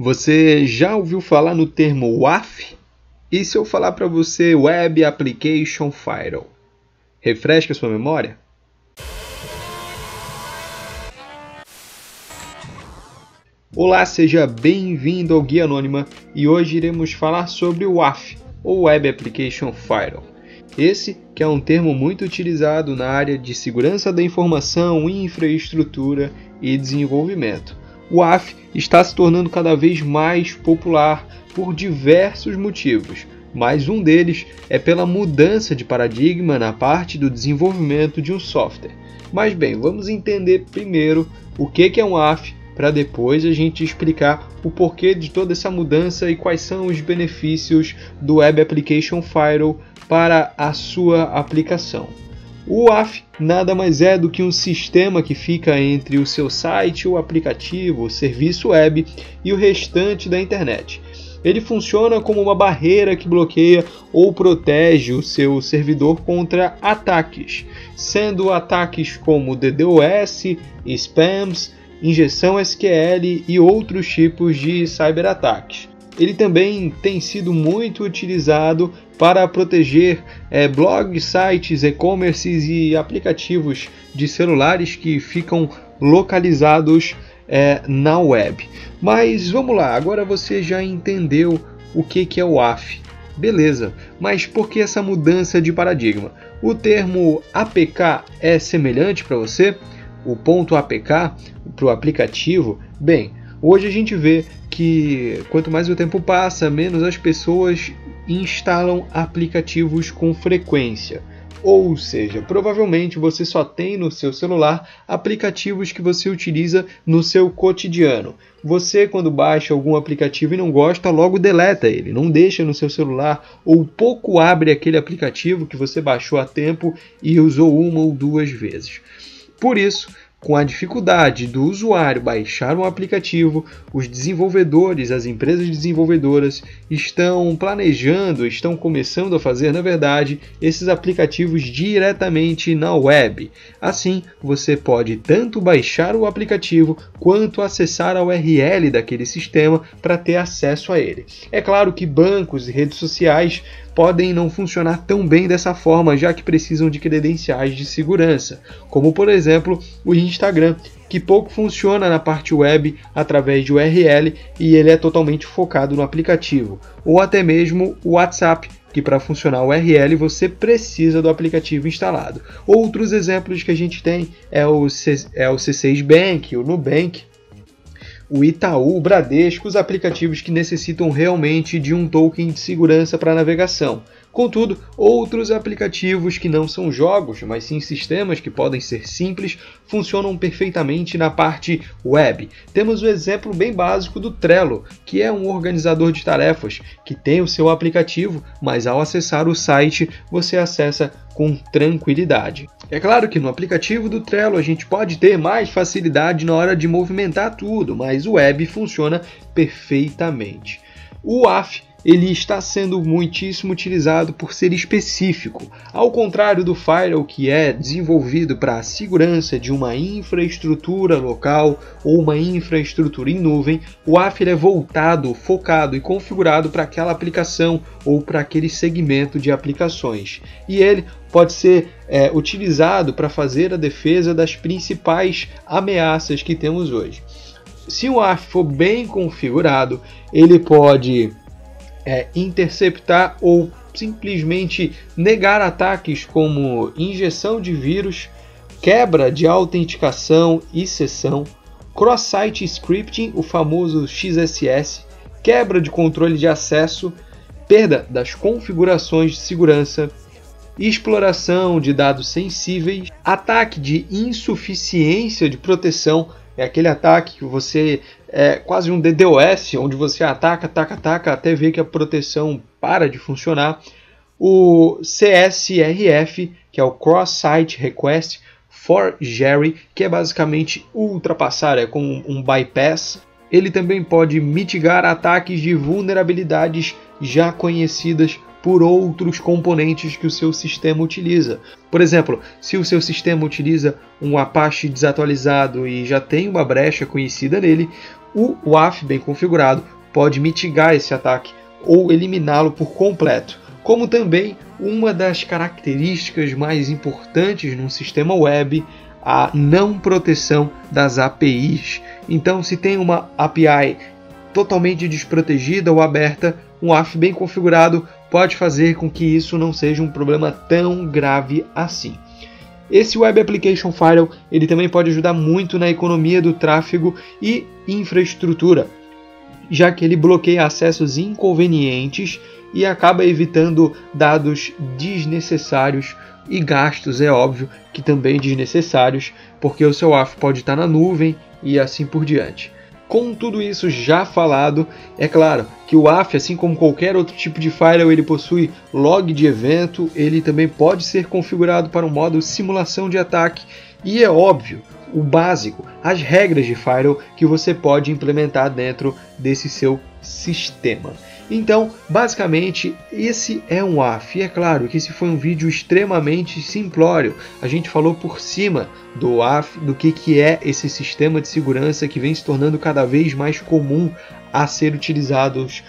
Você já ouviu falar no termo WAF? E se eu falar para você Web Application Firewall? Refresca sua memória? Olá, seja bem-vindo ao Guia Anônima e hoje iremos falar sobre o WAF, ou Web Application Firewall. Esse que é um termo muito utilizado na área de segurança da informação, infraestrutura e desenvolvimento o AF está se tornando cada vez mais popular por diversos motivos, mas um deles é pela mudança de paradigma na parte do desenvolvimento de um software. Mas bem, vamos entender primeiro o que é um AF para depois a gente explicar o porquê de toda essa mudança e quais são os benefícios do Web Application Firewall para a sua aplicação. O WAF nada mais é do que um sistema que fica entre o seu site, o aplicativo, o serviço web e o restante da internet. Ele funciona como uma barreira que bloqueia ou protege o seu servidor contra ataques, sendo ataques como DDoS, spams, injeção SQL e outros tipos de cyberataques. Ele também tem sido muito utilizado para proteger é, blogs, sites, e-commerces e aplicativos de celulares que ficam localizados é, na web. Mas vamos lá, agora você já entendeu o que, que é o AF. Beleza, mas por que essa mudança de paradigma? O termo APK é semelhante para você? O ponto APK para o aplicativo? Bem, hoje a gente vê que quanto mais o tempo passa, menos as pessoas instalam aplicativos com frequência. Ou seja, provavelmente você só tem no seu celular aplicativos que você utiliza no seu cotidiano. Você, quando baixa algum aplicativo e não gosta, logo deleta ele, não deixa no seu celular ou pouco abre aquele aplicativo que você baixou há tempo e usou uma ou duas vezes. Por isso, com a dificuldade do usuário baixar um aplicativo, os desenvolvedores, as empresas desenvolvedoras estão planejando, estão começando a fazer, na verdade, esses aplicativos diretamente na web. Assim, você pode tanto baixar o aplicativo quanto acessar a URL daquele sistema para ter acesso a ele. É claro que bancos e redes sociais podem não funcionar tão bem dessa forma, já que precisam de credenciais de segurança, como por exemplo o Instagram, que pouco funciona na parte web através de URL e ele é totalmente focado no aplicativo, ou até mesmo o WhatsApp, que para funcionar o URL você precisa do aplicativo instalado. Outros exemplos que a gente tem é o, C, é o C6 Bank, o Nubank, o Itaú, o Bradesco, os aplicativos que necessitam realmente de um token de segurança para navegação. Contudo, outros aplicativos que não são jogos, mas sim sistemas que podem ser simples, funcionam perfeitamente na parte web. Temos o exemplo bem básico do Trello, que é um organizador de tarefas que tem o seu aplicativo, mas ao acessar o site você acessa com tranquilidade. É claro que no aplicativo do Trello a gente pode ter mais facilidade na hora de movimentar tudo, mas o web funciona perfeitamente. O AF ele está sendo muitíssimo utilizado por ser específico, ao contrário do firewall que é desenvolvido para a segurança de uma infraestrutura local ou uma infraestrutura em nuvem, o AFIR é voltado, focado e configurado para aquela aplicação ou para aquele segmento de aplicações. E ele pode ser é, utilizado para fazer a defesa das principais ameaças que temos hoje. Se o AF for bem configurado, ele pode é, interceptar ou simplesmente negar ataques como injeção de vírus, quebra de autenticação e sessão, cross-site scripting, o famoso XSS, quebra de controle de acesso, perda das configurações de segurança, exploração de dados sensíveis, ataque de insuficiência de proteção, é aquele ataque que você é quase um DDoS, onde você ataca, ataca, ataca até ver que a proteção para de funcionar. O CSRF, que é o Cross Site Request for Jerry, que é basicamente ultrapassar, é como um bypass. Ele também pode mitigar ataques de vulnerabilidades já conhecidas por outros componentes que o seu sistema utiliza. Por exemplo, se o seu sistema utiliza um Apache desatualizado e já tem uma brecha conhecida nele, O WAF bem configurado pode mitigar esse ataque ou eliminá-lo por completo, como também uma das características mais importantes num sistema web a não proteção das APIs. Então, se tem uma API totalmente desprotegida ou aberta, um WAF bem configurado pode fazer com que isso não seja um problema tão grave assim. Esse Web Application Firewall ele também pode ajudar muito na economia do tráfego e infraestrutura, já que ele bloqueia acessos inconvenientes e acaba evitando dados desnecessários e gastos, é óbvio que também desnecessários, porque o seu WAF pode estar na nuvem e assim por diante. Com tudo isso já falado, é claro que o AF, assim como qualquer outro tipo de firewall, ele possui log de evento, ele também pode ser configurado para o modo simulação de ataque e é óbvio, o básico, as regras de firewall que você pode implementar dentro desse seu sistema. Então, basicamente, esse é um AF. E é claro que esse foi um vídeo extremamente simplório. A gente falou por cima do AF, do que, que é esse sistema de segurança que vem se tornando cada vez mais comum a ser utilizados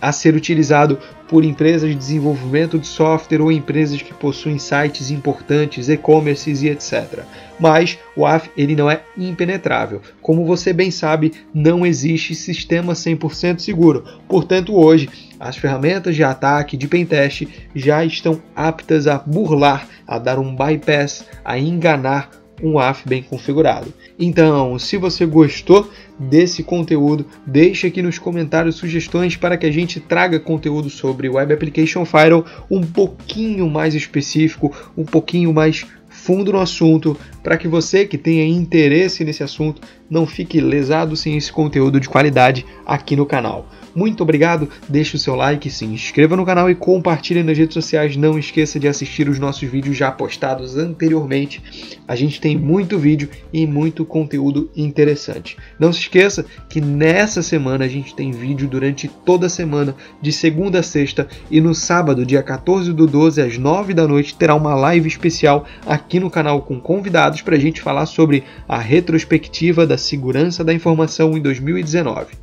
a ser utilizado por empresas de desenvolvimento de software ou empresas que possuem sites importantes, e-commerces e etc. Mas o AF ele não é impenetrável. Como você bem sabe, não existe sistema 100% seguro. Portanto, hoje as ferramentas de ataque de pentest já estão aptas a burlar, a dar um bypass, a enganar um AF bem configurado. Então, se você gostou desse conteúdo, deixe aqui nos comentários sugestões para que a gente traga conteúdo sobre Web Application Firewall um pouquinho mais específico, um pouquinho mais fundo no assunto, para que você que tenha interesse nesse assunto não fique lesado sem esse conteúdo de qualidade aqui no canal. Muito obrigado, deixe o seu like, se inscreva no canal e compartilhe nas redes sociais. Não esqueça de assistir os nossos vídeos já postados anteriormente. A gente tem muito vídeo e muito conteúdo interessante. Não se esqueça que nessa semana a gente tem vídeo durante toda a semana, de segunda a sexta, e no sábado, dia 14 do 12, às 9 da noite, terá uma live especial aqui no canal com convidados para a gente falar sobre a retrospectiva da segurança da informação em 2019.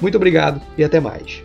Muito obrigado e até mais.